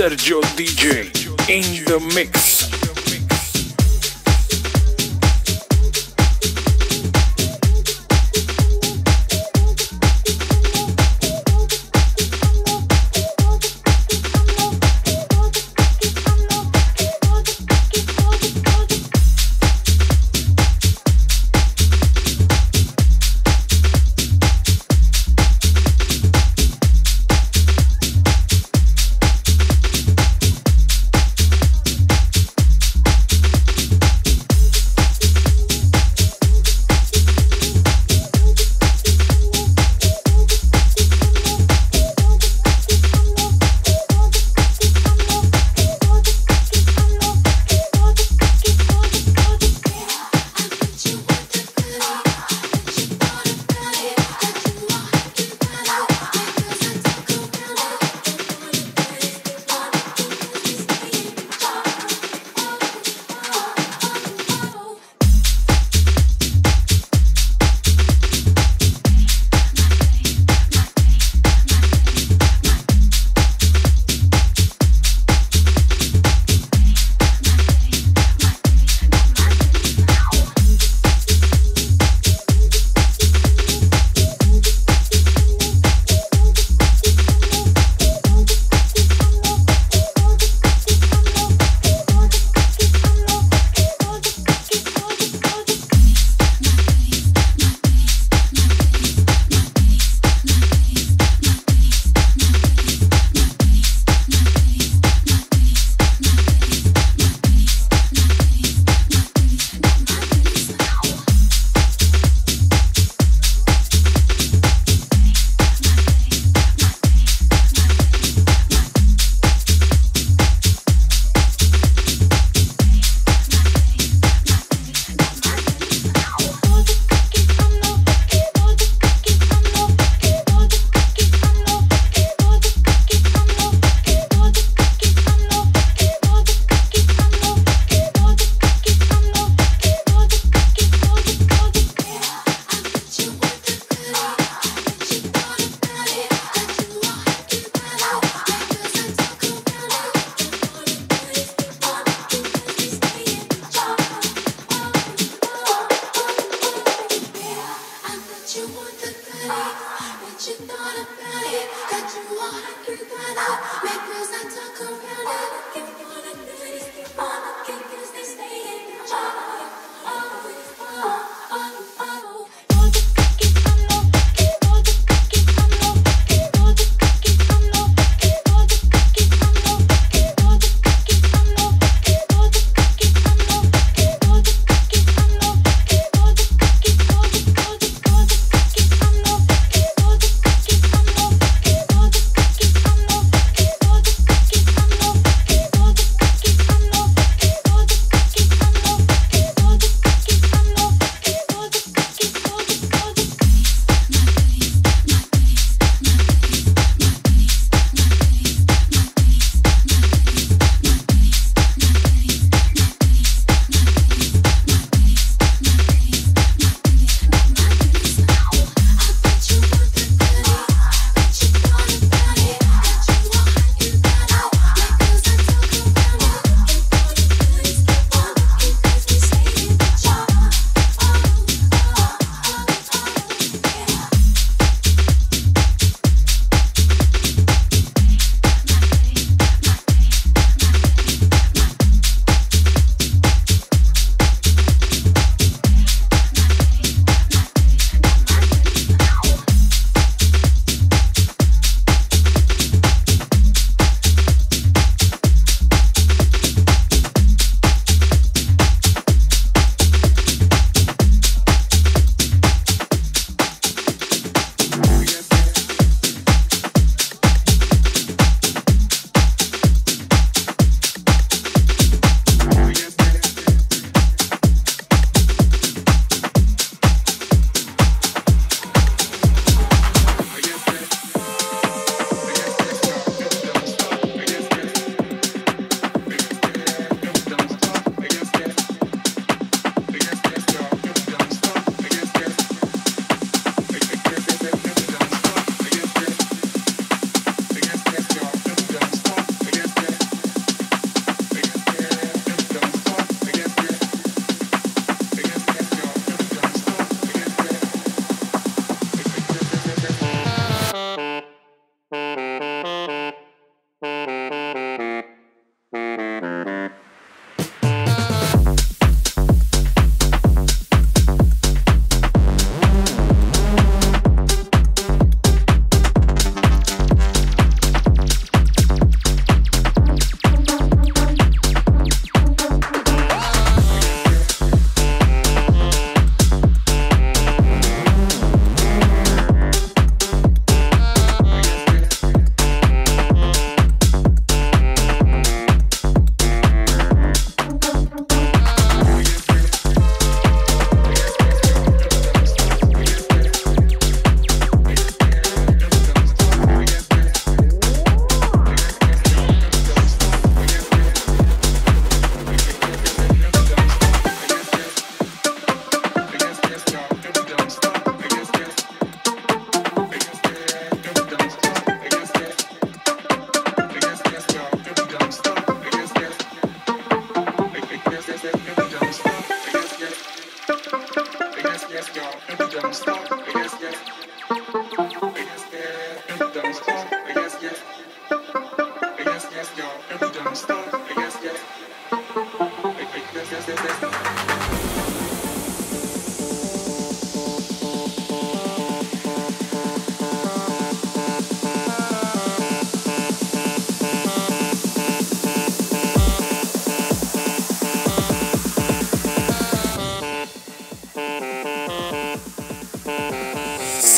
Sergio DJ in the mix.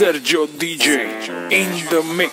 Sergio DJ in the mix.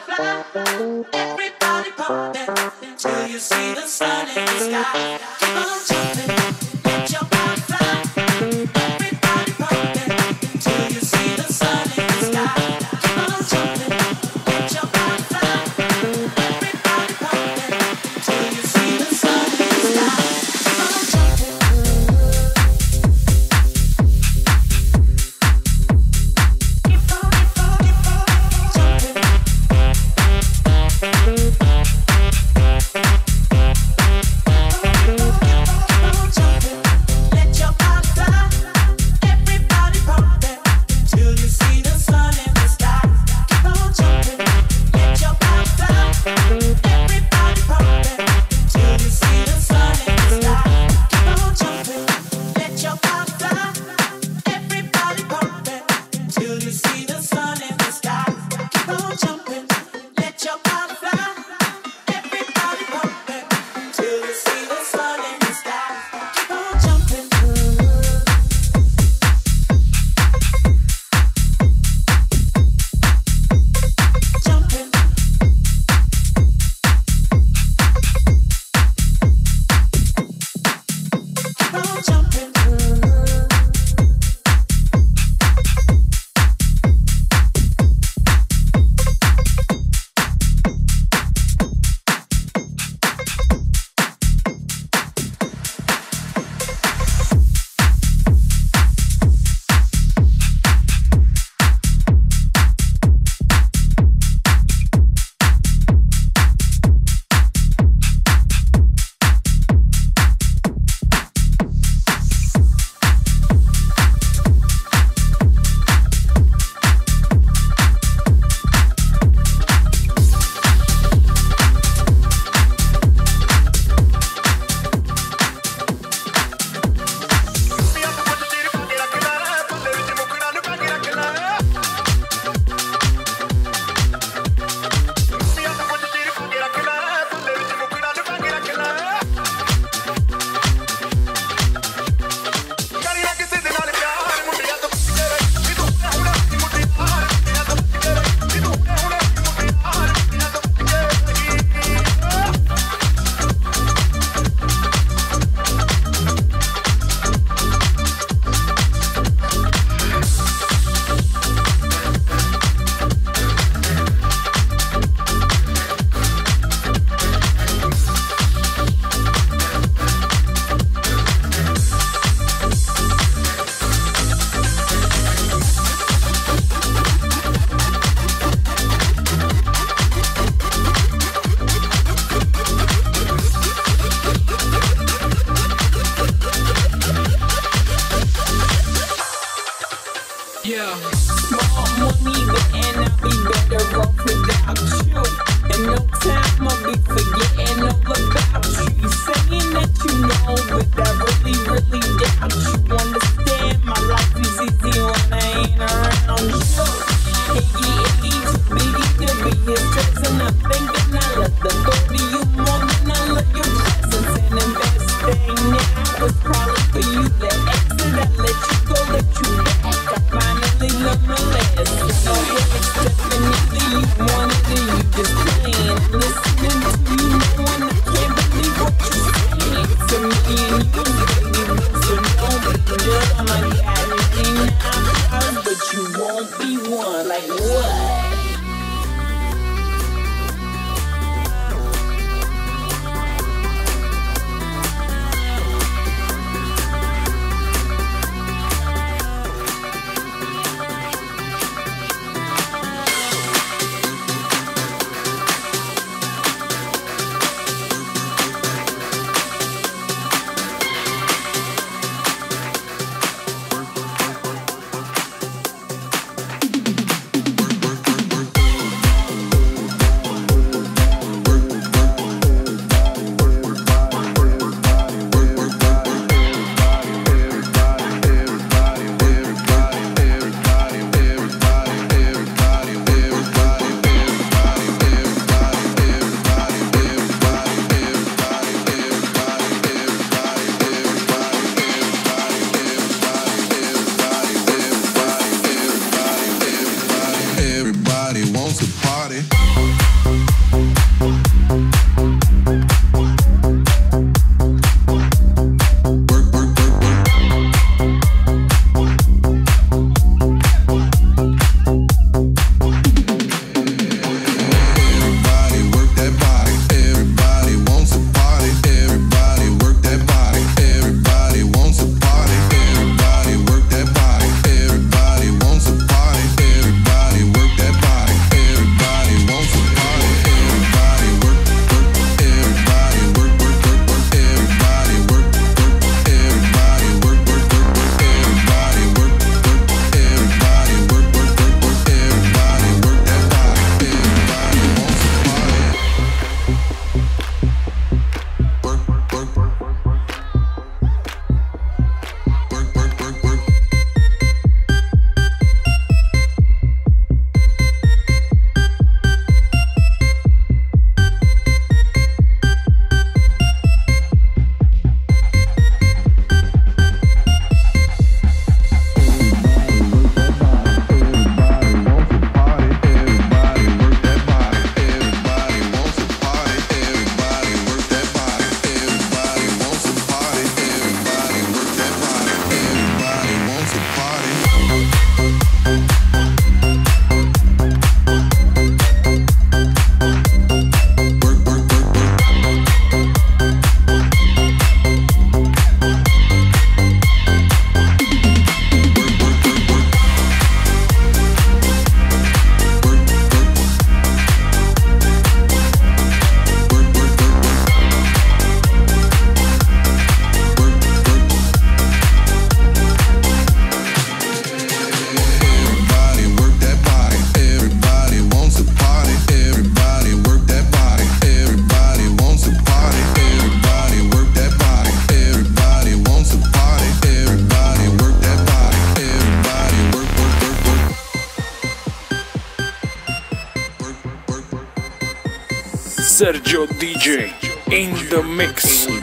fly. Everybody pop that until you see the sun in the sky. Keep on Sergio DJ in the mix.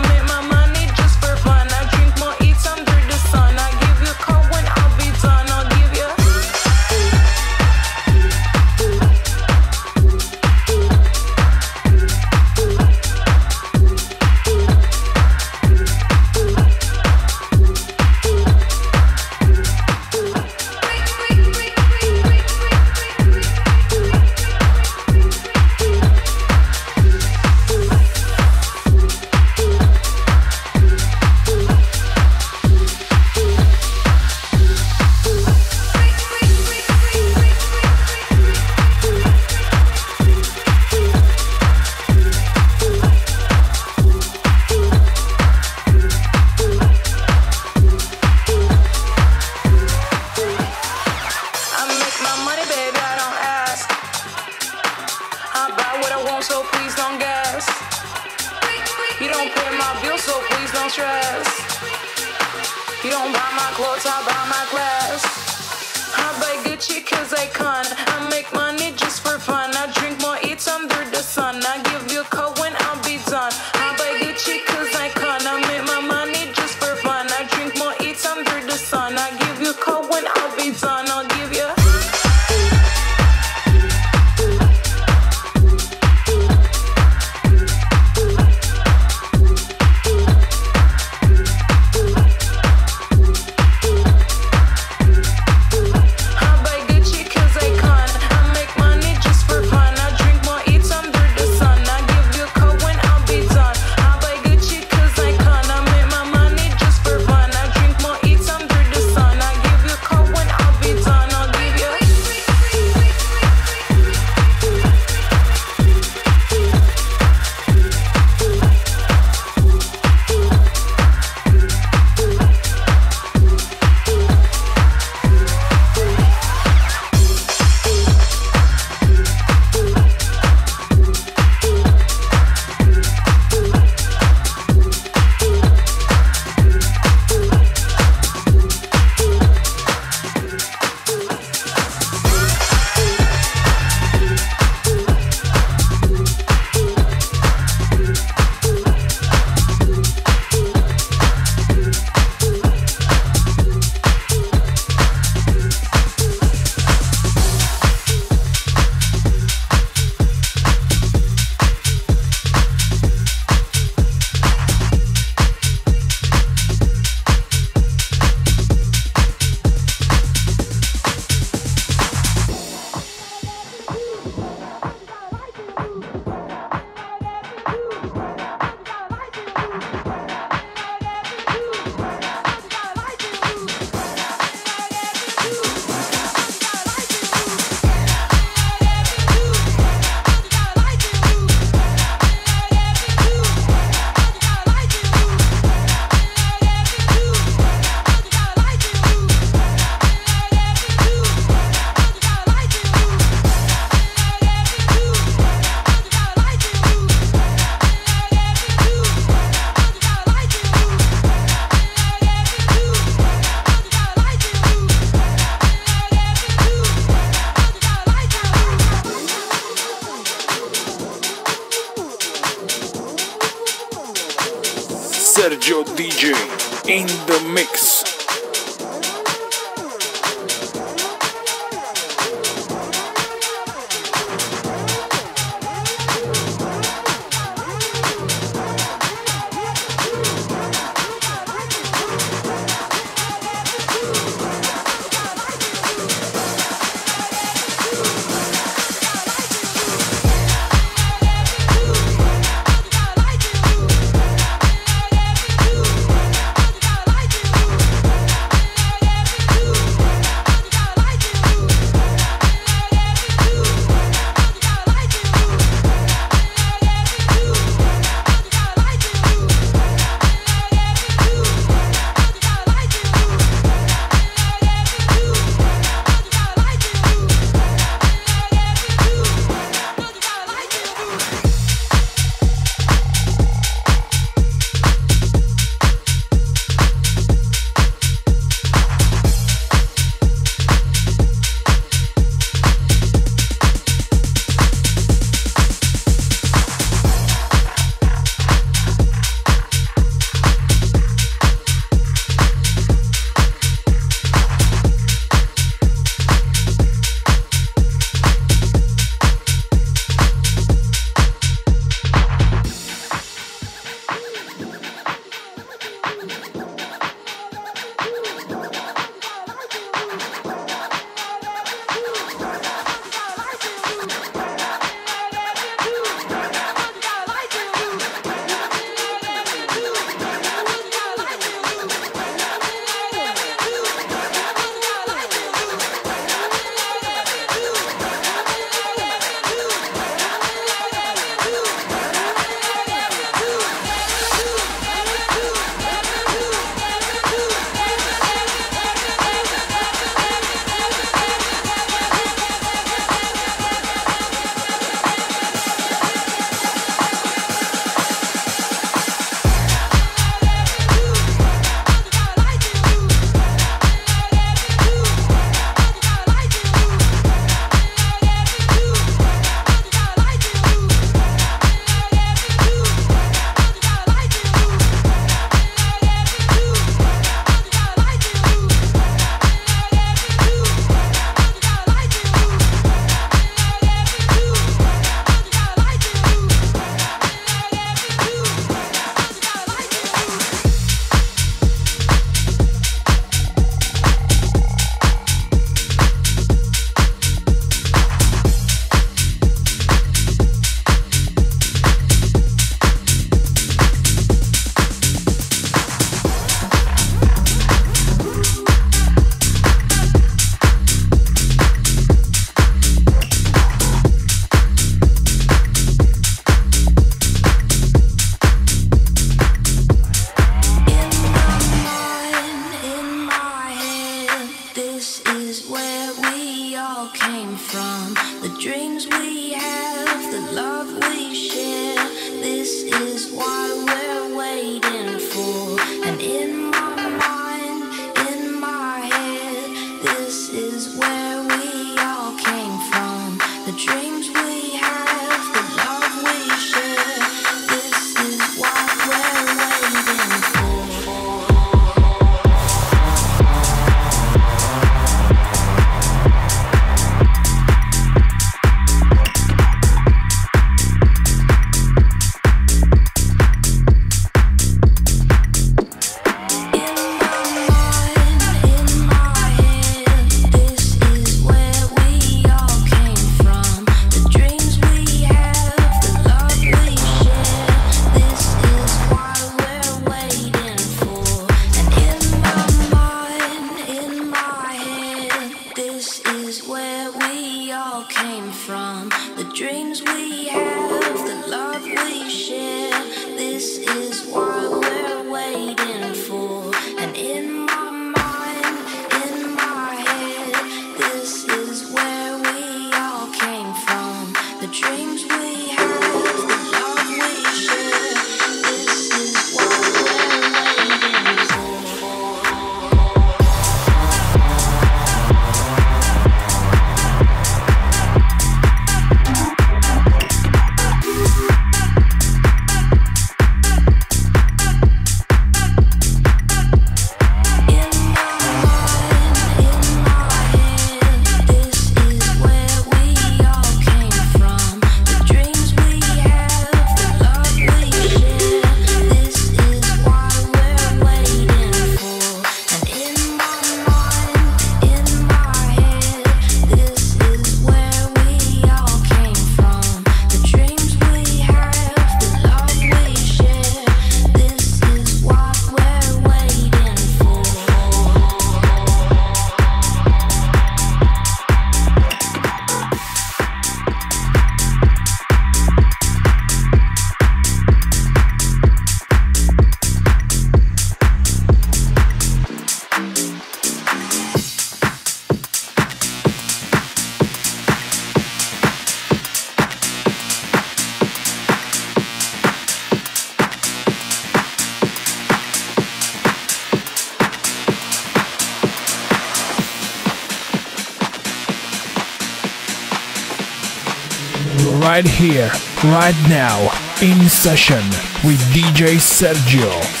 Right here, right now, in session with DJ Sergio.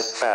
Satisfaction.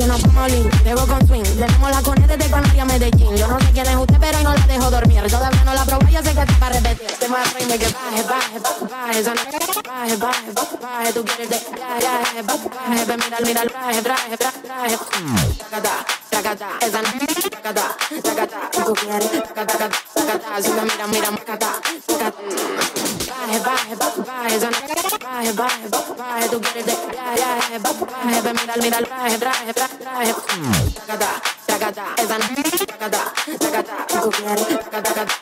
que no como lean, bebo con swing. Tenemos la cone desde Canaria a Medellín. Yo no sé quién es usted, pero no la dejo dormir. Todavía no la probó, ya sé que está para repetir. Te voy a que baje, baje, baje, son... baje, baje, baje, tú quieres de baje, baje, baje, mira, mira, traje, traje, traje, Tacata, tacata, esa no, tacata, tacata, tú quieres, tacata, tacata, si me mira, mira, traje, ve mira, mira el traje, traje, traje, traje. Tagada, tagada, esa no, tagada, tagada, tú quieres, tagada, tagada.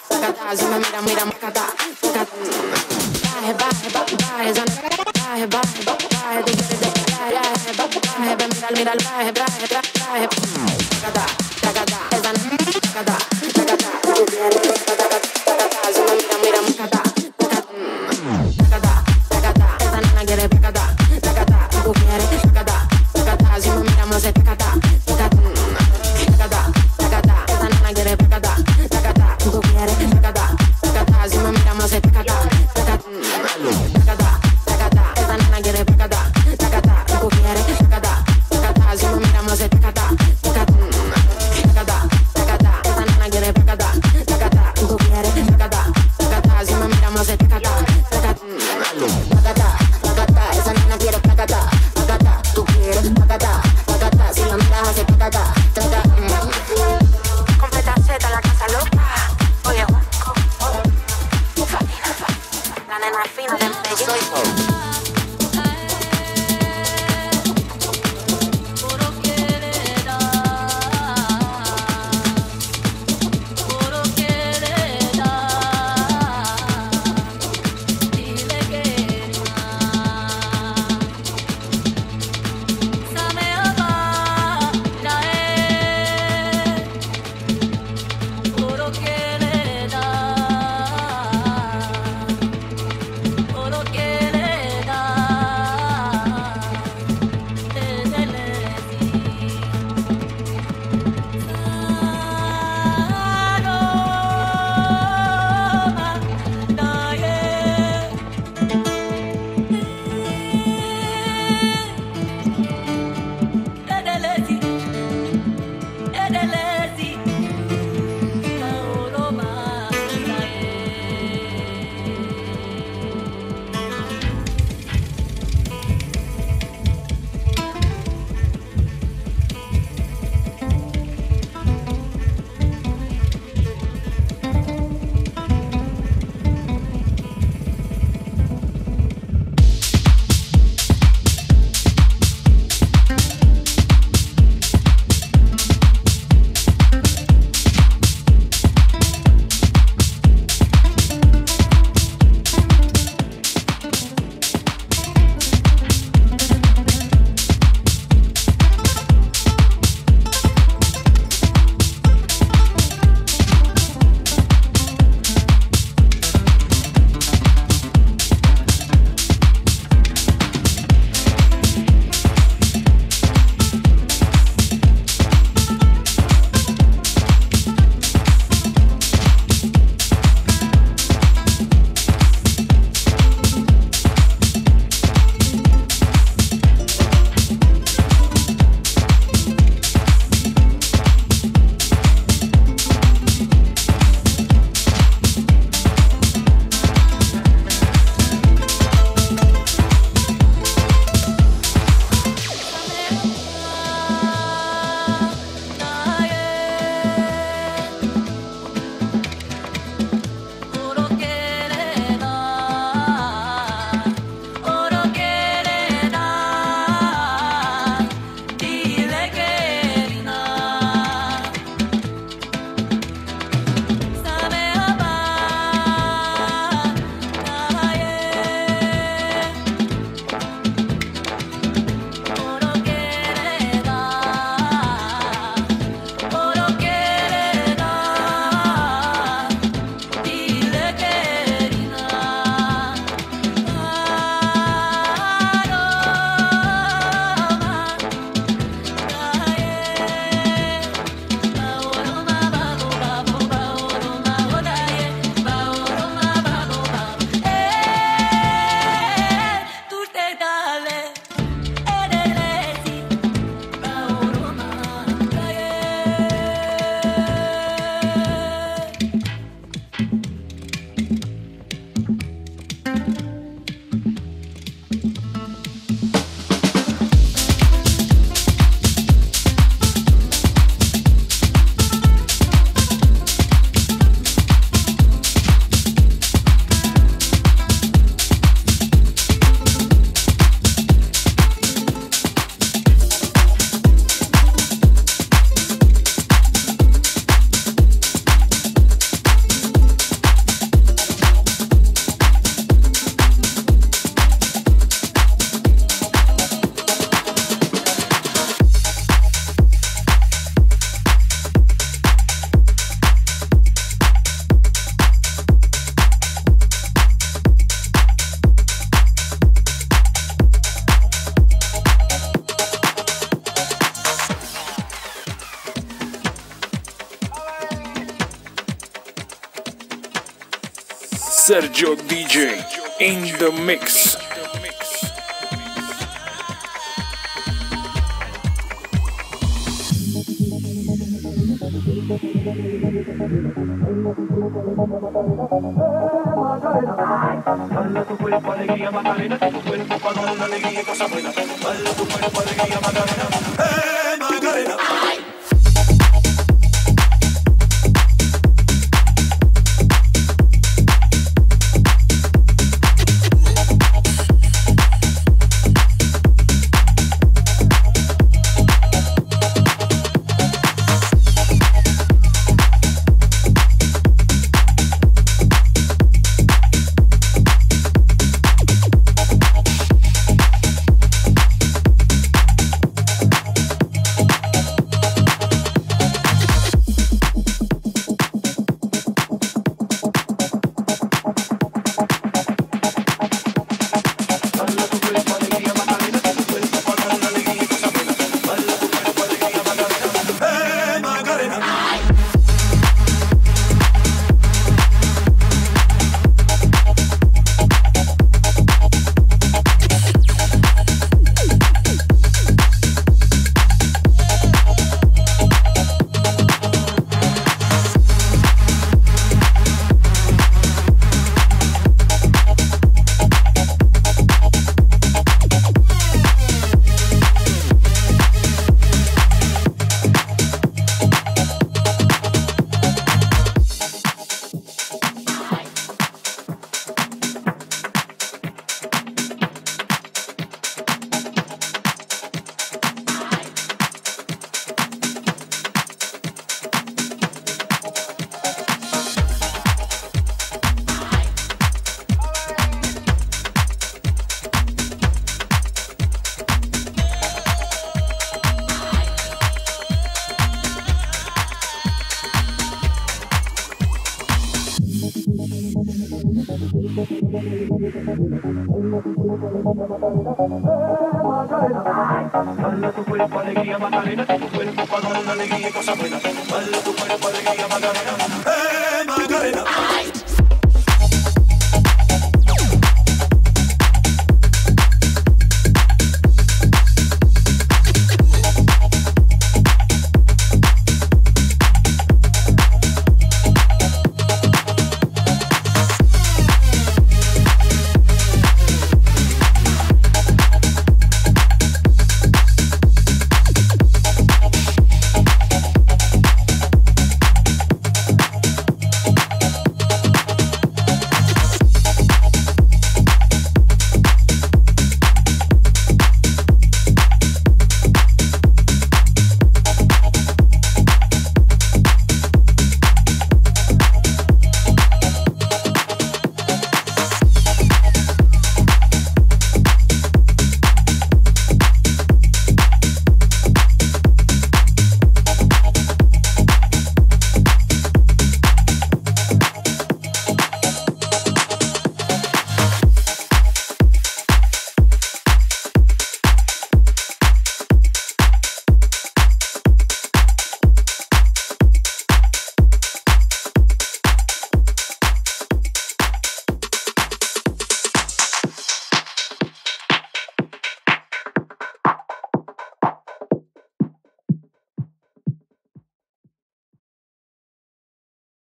the mix. Macarena.